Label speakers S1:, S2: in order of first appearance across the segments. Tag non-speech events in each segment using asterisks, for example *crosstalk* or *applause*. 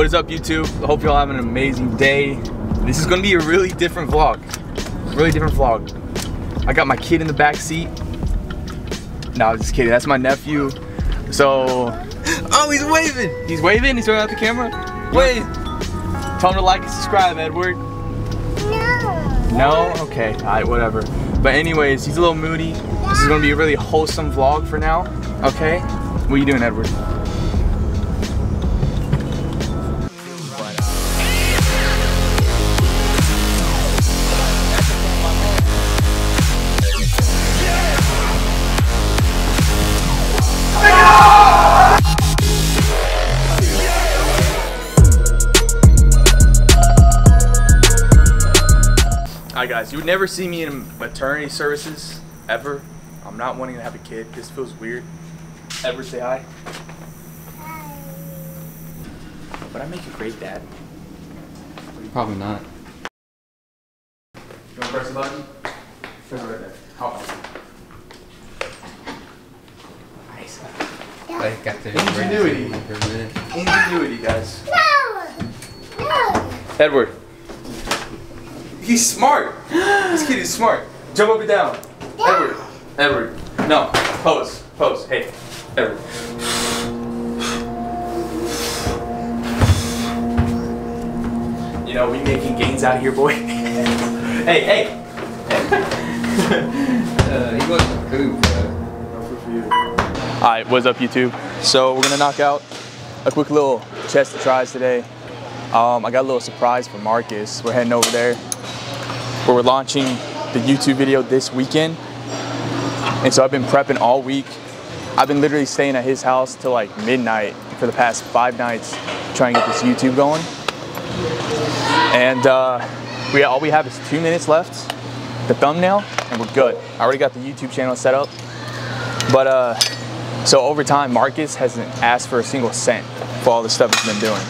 S1: What is up YouTube? I Hope y'all have an amazing day. This is gonna be a really different vlog. Really different vlog. I got my kid in the back seat. No, just kidding, that's my nephew. So, *gasps* oh, he's waving. He's waving, he's throwing out the camera. Wait, tell him to like and subscribe, Edward. No. No, okay, all right, whatever. But anyways, he's a little moody. This is gonna be a really wholesome vlog for now, okay? What are you doing, Edward? guys, you would never see me in maternity services ever. I'm not wanting to have a kid. This feels weird. Ever say hi? Hi. Would I make a great dad? Probably not. You want to press the button? Press right there. How Nice. I got the ingenuity. Ingenuity, guys. No. No. Edward. He's smart. this kid is smart. Jump up and down. Edward. Edward. No. Pose. Pose. Hey. Edward. You know, we making gains out here, boy. *laughs* hey, hey. *laughs* uh, he looks cool, Alright, what's up YouTube? So we're gonna knock out a quick little chest of tries today. Um, I got a little surprise for Marcus. We're heading over there where we're launching the YouTube video this weekend. And so I've been prepping all week. I've been literally staying at his house till like midnight for the past five nights trying to get this YouTube going. And uh, we all we have is two minutes left, the thumbnail, and we're good. I already got the YouTube channel set up. But uh, so over time, Marcus hasn't asked for a single cent for all the stuff he's been doing.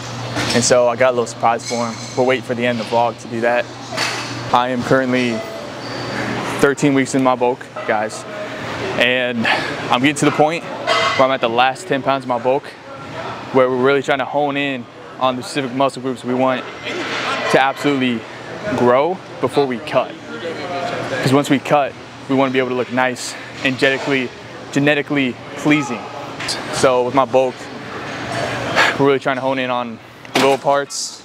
S1: And so I got a little surprise for him. We'll wait for the end of the vlog to do that. I am currently 13 weeks in my bulk, guys. And I'm getting to the point where I'm at the last 10 pounds of my bulk, where we're really trying to hone in on the specific muscle groups we want to absolutely grow before we cut. Because once we cut, we want to be able to look nice and genetically, genetically pleasing. So with my bulk, we're really trying to hone in on little parts.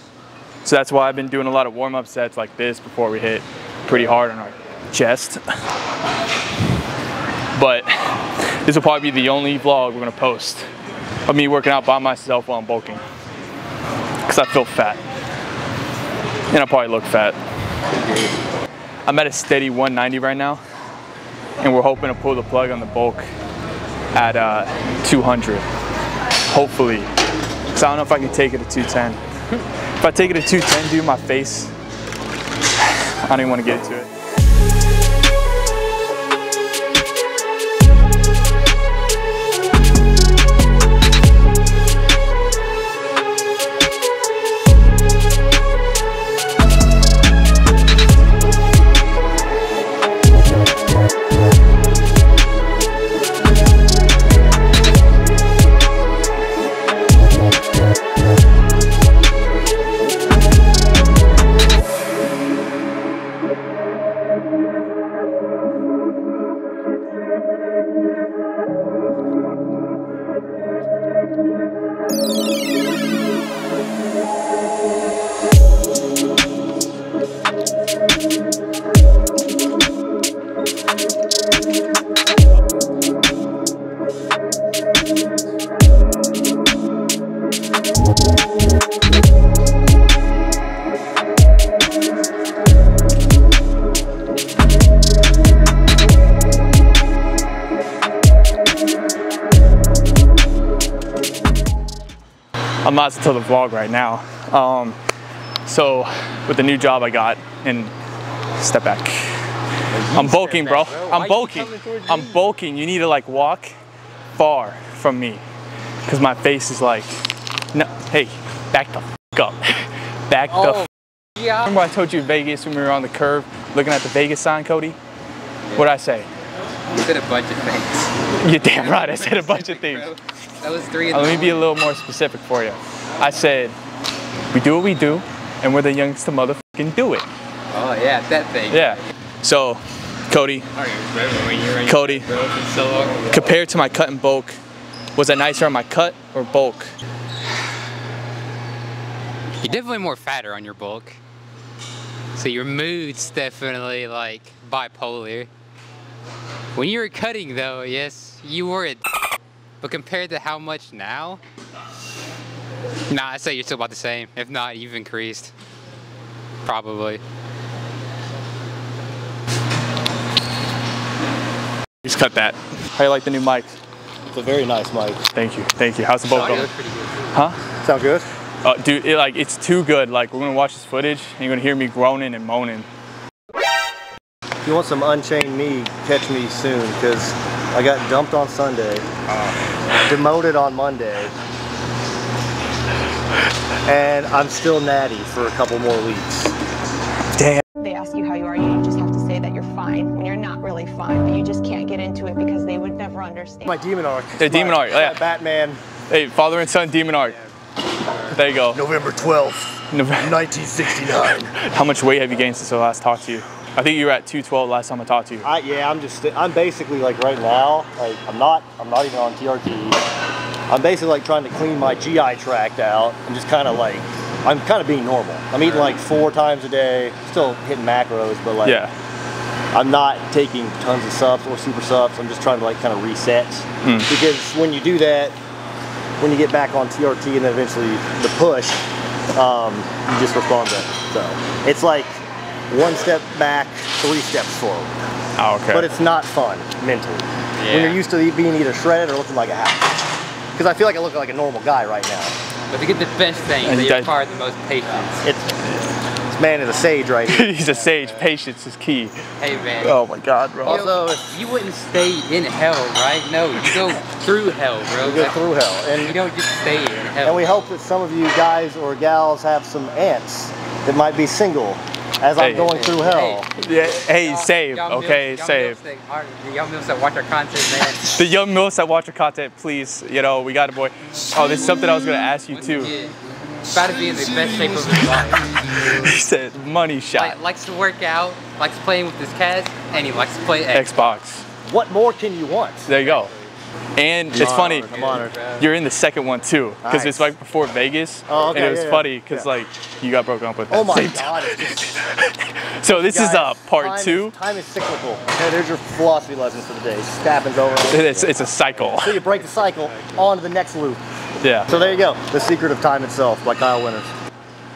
S1: So that's why I've been doing a lot of warm-up sets like this before we hit pretty hard on our chest. But this will probably be the only vlog we're gonna post of me working out by myself while I'm bulking. Cause I feel fat. And I probably look fat. I'm at a steady 190 right now. And we're hoping to pull the plug on the bulk at uh, 200. Hopefully, so I don't know if I can take it to 210. if I take it to 210, dude, my face, I don't even want to get to it. I'm not to the vlog right now. Um, so with the new job I got and step back. I'm bulking, bro. I'm bulking. I'm bulking. You need to like walk far from me because my face is like, no, hey, back the fuck up. *laughs* Back the oh, yeah. Remember I told you Vegas when we were on the curve looking at the Vegas sign, Cody? Yeah. What'd I say? said a bunch of things. *laughs* you damn right, I said a bunch of things. That was three Let me be a little more specific for you. I said, we do what we do, and we're the youngest to motherfucking do it. Oh, yeah, that thing. Yeah. So, Cody. Cody. Compared to my cut and bulk, was it nicer on my cut or bulk? You're definitely more fatter on your bulk. So your mood's definitely like bipolar. When you were cutting though, yes, you were a But compared to how much now? Nah, I'd say you're still about the same. If not, you've increased. Probably. Just cut that. How you like the new mic? It's a very nice mic. Thank you, thank you. How's the boat going? Huh? Sound good? Uh, dude, it, like it's too good. Like we're gonna watch this footage and you're gonna hear me groaning and moaning. If you want some Unchained Me, catch me soon because I got dumped on Sunday, uh, demoted on Monday, and I'm still natty for a couple more weeks. Damn. They ask you how you are, you just have to say that you're fine when you're not really fine, but you just can't get into it because they would never understand. My demon arc. The demon arc, yeah. Batman. Hey, father and son, demon arc. There you go. November 12th, November 1969. *laughs* How much weight have you gained since I last talked to you? I think you were at 212 last time I talked to you. I, yeah, I'm just, I'm basically like right now, like I'm not, I'm not even on TRT. I'm basically like trying to clean my GI tract out and just kind of like, I'm kind of being normal. I'm eating like four times a day, still hitting macros, but like, yeah. I'm not taking tons of subs or super subs. I'm just trying to like kind of reset mm. because when you do that, when you get back on TRT and then eventually the push, um, you just respond to it. So it's like one step back, three steps forward. Oh, okay. But it's not fun mentally. Yeah. When you're used to being either shredded or looking like a house. Because I feel like I look like a normal guy right now. But to get the best thing, and that you require the most patience. It's, this man is a sage right here. *laughs* He's a sage. Patience is key. Hey, man. Oh, my God, bro. Also, you wouldn't stay in hell, right? No, you go *laughs* through hell, bro. You go through hell. And you don't just stay in hell. And we hope that some of you guys or gals have some aunts that might be single as hey. I'm going through hell. Hey, yeah, hey uh, save, okay, save. the young mills that watch our content, man. the young mills that watch our content, please, you know, we got a boy. Oh, there's something I was going to ask you, too. About to be in the best shape of his life. *laughs* he said, money shot. Like, likes to work out, likes playing with his cats, and he likes to play Xbox. Xbox. What more can you want? There you go. And I'm it's funny, honored, you're in the second one too, because nice. it's like before Vegas, oh, okay, and it was yeah, funny because yeah. like you got broken up with. Oh my god! *laughs* so this guys, is uh, part time two. Is, time is cyclical. Okay, there's your philosophy lessons for the day. It just happens over. It's it's a cycle. So you break the cycle, on to the next loop. Yeah. So there you go. The secret of time itself, by Kyle Winters.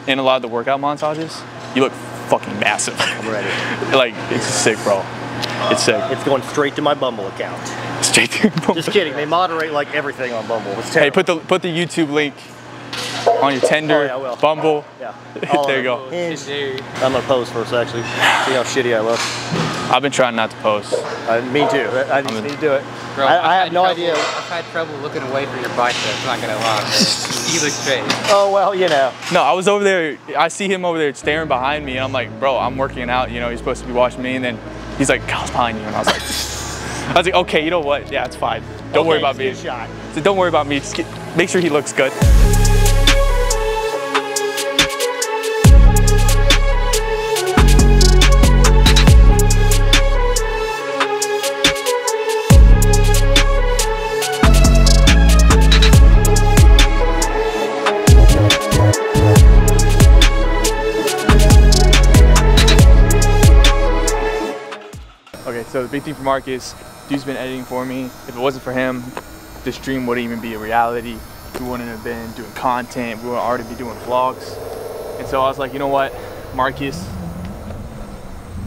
S1: And a lot of the workout montages, you look fucking massive. I'm ready. *laughs* like it's sick, bro. It's sick. It's going straight to my Bumble account. Just kidding. They moderate like everything on Bumble. It's Hey, put the put the YouTube link on your Tinder, oh, yeah, Bumble. Yeah. *laughs* there you go. I'm gonna post first, actually. See how shitty I look. I've been trying not to post. Uh, me too. I just I'm need to do it. Bro, I, I have no trouble, idea. I've had trouble looking away from your biceps. Not gonna lie. you look straight. Oh well, you know. No, I was over there. I see him over there staring behind me, and I'm like, bro, I'm working out. You know, he's supposed to be watching me, and then he's like, God's behind you, and I was like. I was like, okay, you know what? Yeah, it's fine. Don't okay, worry about me. Shot. So don't worry about me. Get, make sure he looks good. the big thing for Marcus, dude's been editing for me. If it wasn't for him, this dream wouldn't even be a reality. We wouldn't have been doing content. We would already be doing vlogs. And so I was like, you know what, Marcus,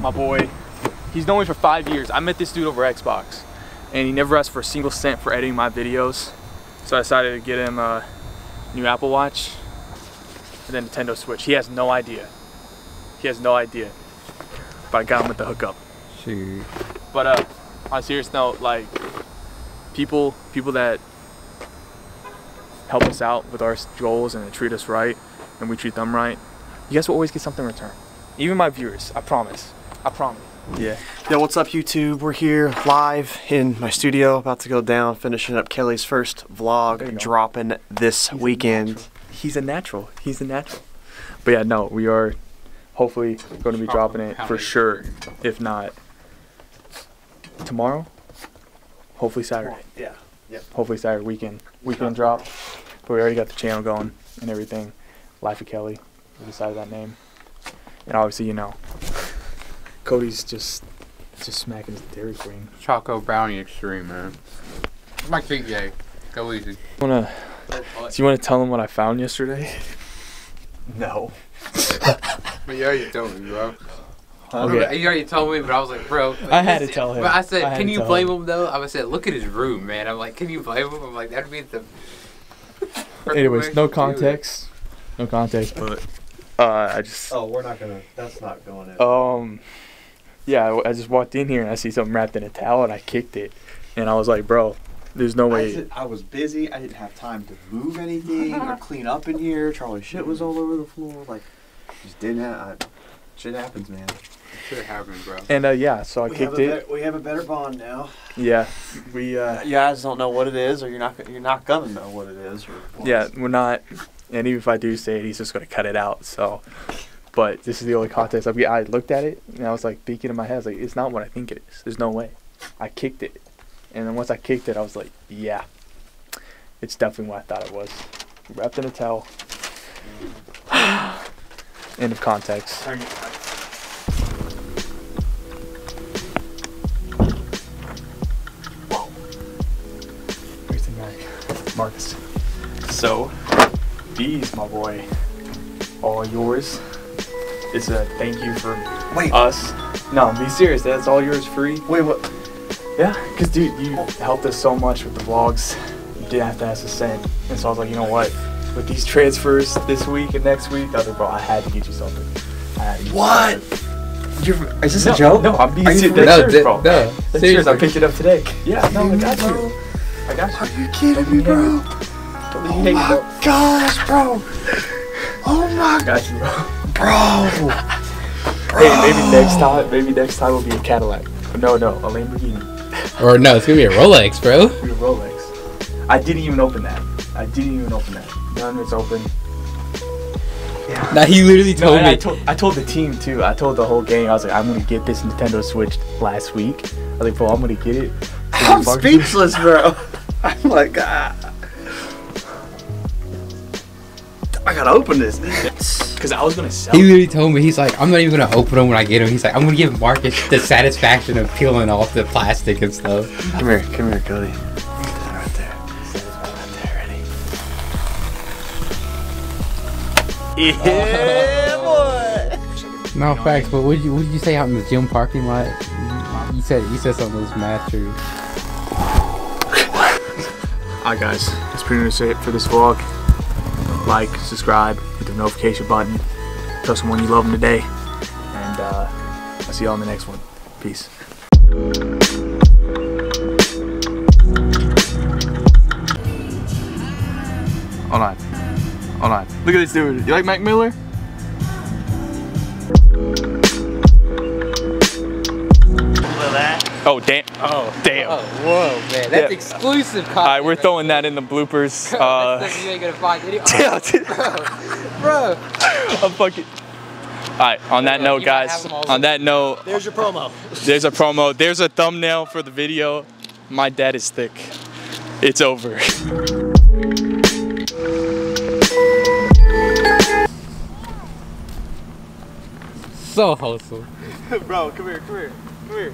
S1: my boy, he's known me for five years. I met this dude over Xbox and he never asked for a single cent for editing my videos. So I decided to get him a new Apple Watch and then Nintendo Switch. He has no idea. He has no idea. But I got him with the hookup. Shoot. But uh, on a serious note, like people people that help us out with our goals and treat us right, and we treat them right, you guys will always get something in return. Even my viewers, I promise. I promise. Yeah. Yo, what's up, YouTube? We're here live in my studio, about to go down, finishing up Kelly's first vlog, dropping this He's weekend. A He's a natural. He's a natural. But yeah, no, we are hopefully going to be dropping it for sure. If not, tomorrow, hopefully Saturday.
S2: Yeah. Yep.
S1: Hopefully Saturday weekend weekend drop. But we already got the channel going and everything. Life of Kelly. We decided that name. And obviously, you know, Cody's just just smacking his Dairy Queen. Choco brownie extreme, man. My cake yay. Go easy. Wanna? Do you want to tell him what I found yesterday? *laughs* no. but yeah, you don't, bro. Okay. You already told me, but I was like, bro. Like, I had to tell him. But I said, I can you blame him. him. though? I said, look at his room, man. I'm like, can you blame him? I'm like, that'd be the.
S2: *laughs* Anyways, no context.
S1: No context, but uh, I just. Oh, we're not gonna. That's not going in. Um, yeah, I, I, just walked in here and I see something wrapped in a towel and I kicked it, and I was like, bro, there's no way. I, said, I was busy. I didn't have time to move anything or *laughs* clean up in here. Charlie's shit was all over the floor. Like, just didn't. Have, I, shit happens, man. Should have been, bro. And uh, yeah, so I we kicked it. we have a better bond now. Yeah, we. Uh, uh, you guys don't know what it is, or you're not. You're not gonna know what it is. yeah, we're not. And even if I do say it, he's just gonna cut it out. So, but this is the only context. I, have I looked at it and I was like thinking in my head, like it's not what I think it is. There's no way. I kicked it, and then once I kicked it, I was like, yeah, it's definitely what I thought it was. Wrapped in a towel. *sighs* End of context. So these, my boy, all yours. It's a thank you for Wait. us. No, be serious. That's all yours free. Wait, what? Yeah, because dude, you helped us so much with the vlogs. You didn't have to ask a cent. And so I was like, you know what? With these transfers this week and next week, I was like, bro, I had to get you something. What? Is what? You is this no, a joke? No, I'm being serious. no, bro. No, that's seriously. I picked it up today. Yeah, no, I got you. I got you. Are you kidding me, bro? Oh my bro. gosh, bro. Oh my gosh, bro. Bro.
S2: bro. Hey, maybe
S1: next time, maybe next time will be a Cadillac. No, no, a Lamborghini. or no, it's gonna be a Rolex, bro. It's a Rolex. I didn't even open that. I didn't even open that. None it's open. Yeah. Now he literally told no, me. I told, I told the team too. I told the whole gang. I was like, I'm gonna get this Nintendo Switch last week. I was like, bro, I'm gonna get it. I'm speechless, bro. I'm like, ah. I gotta open this. Because I was gonna sell He literally told me, he's like, I'm not even gonna open them when I get them. He's like, I'm gonna give Marcus the satisfaction of peeling off the plastic and stuff. Come here, come here, Cody. Right there. Right there, ready? Yeah, *laughs* boy. No facts, but what did you, what did you say out in the gym parking lot? You said you said something that was mad true. Hi guys, that's pretty much it for this vlog like, subscribe, hit the notification button, tell someone you love them today, and uh, I'll see y'all in the next one. Peace. Hold on. Hold on. Look at this dude. You like Mac Miller? Look at that. Oh, damn. *laughs* Oh. Damn. Oh, whoa, man. That's yeah. exclusive content. All right, we're throwing that in the bloopers. Bro, *laughs* uh, you ain't gonna find any. Oh, *laughs* bro. bro. I'm fucking. All right, on that note, guys, on that note. There's your promo. there's a promo. There's a thumbnail for the video. My dad is thick. It's over. so wholesome. Bro, come here, come here. Come here.